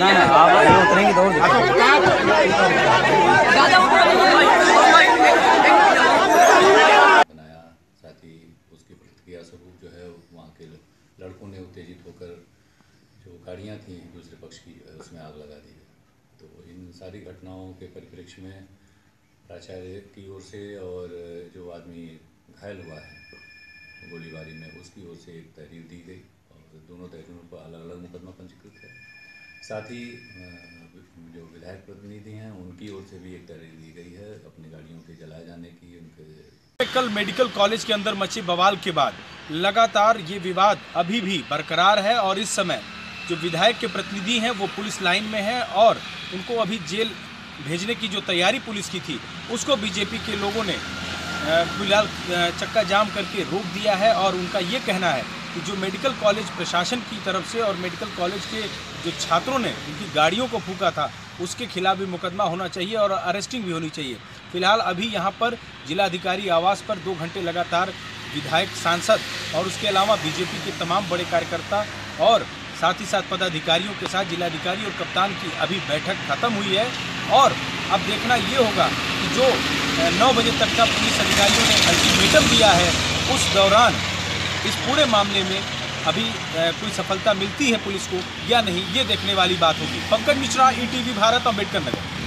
ना ना आप उतरेंगे पर बनाया साथ ही। उसकी प्रतिक्रिया स्वरूप जो है। वहाँ के लड़कों ने उत्तेजित होकर जो गाड़ियाँ थी दूसरे पक्ष की उसमें आग लगा दी तो इन सारी घटनाओं के परिप्रेक्ष्य में प्राचार्य की ओर से और जो आदमी घायल हुआ है गोलीबारी में उसकी ओर से एक तहरीर दी गई और दोनों तहरीरों अलग अलग मुकदमा पंजीकृत है साथ ही जो विधायक प्रतिनिधि हैं, उनकी ओर से भी एक तहरीर दी गई है, अपनी गाड़ियों के जलाए जाने की, उनके कल मेडिकल कॉलेज के अंदर मची बवाल के बाद लगातार ये विवाद अभी भी बरकरार है और इस समय जो विधायक के प्रतिनिधि हैं, वो पुलिस लाइन में हैं और उनको अभी जेल भेजने की जो तैयारी पुलिस की थी, उसको बीजेपी के लोगों ने फ़िलहाल चक्का जाम करके रोक दिया है और उनका ये कहना है कि जो मेडिकल कॉलेज प्रशासन की तरफ़ से और मेडिकल कॉलेज के जो छात्रों ने उनकी गाड़ियों को फूका था, उसके खिलाफ भी मुकदमा होना चाहिए और अरेस्टिंग भी होनी चाहिए। फ़िलहाल अभी यहाँ पर जिलाधिकारी आवास पर दो घंटे लगातार विधायक, सांसद और उसके अलावा बीजेपी के तमाम बड़े कार्यकर्ता और साथ ही साथ पदाधिकारियों के साथ जिलाधिकारी और कप्तान की अभी बैठक खत्म हुई है। और अब देखना ये होगा कि जो नौ बजे तक का पुलिस अधिकारियों ने अल्टीमेटम दिया है, उस दौरान इस पूरे मामले में अभी कोई सफलता मिलती है पुलिस को या नहीं, ये देखने वाली बात होगी। पंकज मिश्रा ईटीवी भारत अंबेडकर नगर।